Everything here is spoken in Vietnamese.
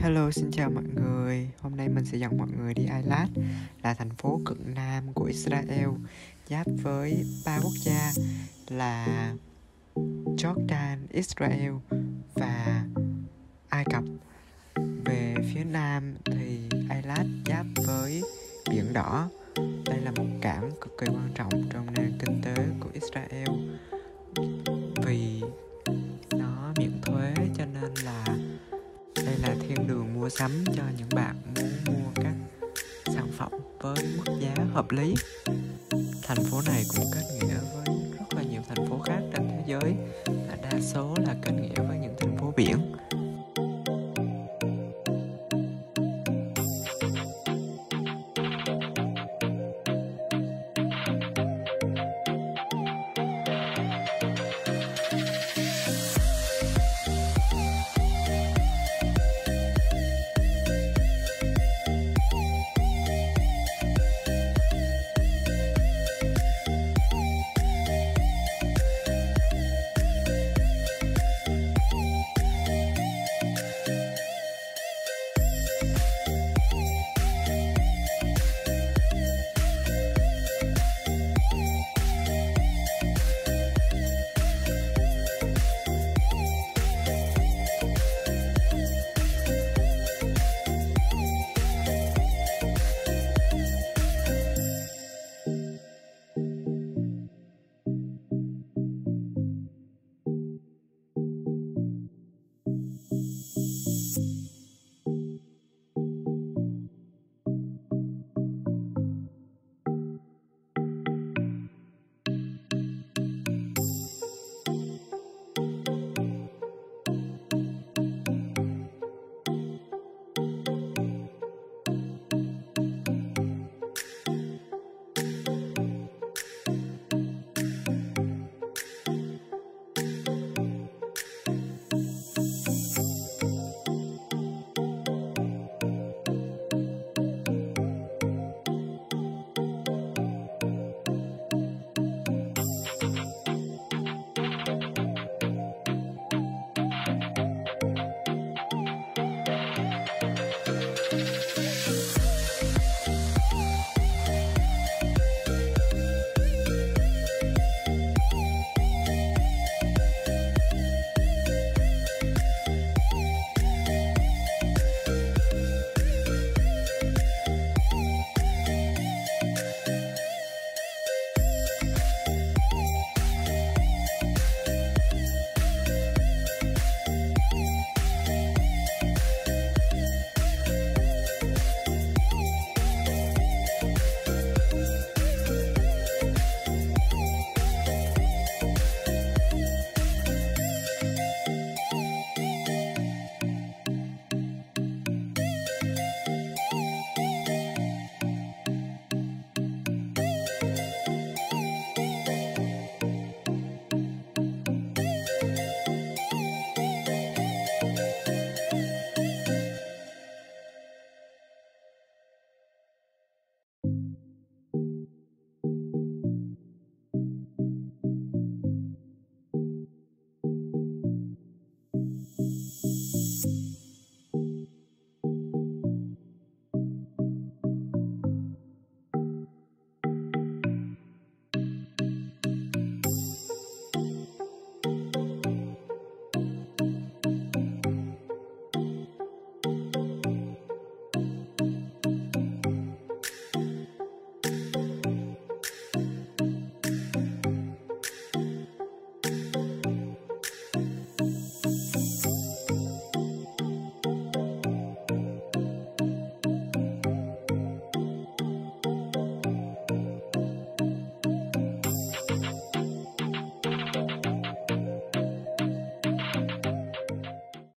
Hello, xin chào mọi người. Hôm nay mình sẽ dẫn mọi người đi Eilat, là thành phố cực nam của Israel, giáp với ba quốc gia là Jordan, Israel và Ai Cập. Về phía nam thì Eilat giáp với biển đỏ. Đây là một cảng cực kỳ quan trọng trong nền kinh tế của Israel đường sắm cho những bạn muốn mua các sản phẩm với mức giá hợp lý thành phố này cũng kết nghĩa với rất là nhiều thành phố khác trên thế giới và đa số là kết nghĩa với những thành phố biển.